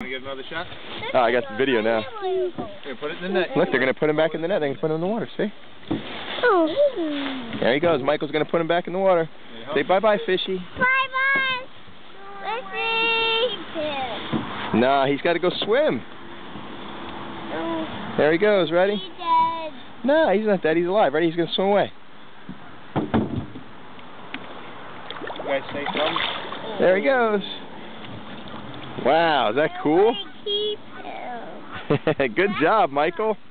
Want to get another shot? Oh, I got the video now. Here, put it in the net. Look, they're going to put him back in the net. They're going to put him in the water, see? Oh. There he goes. Michael's going to put him back in the water. Say bye-bye, fishy. Bye bye. Let's Nah, he's got to go swim. There he goes. Ready? He dead. No, he's not dead. He's alive. Ready? He's going to swim away. You guys say something? There he goes. Wow, is that cool? Good job, Michael.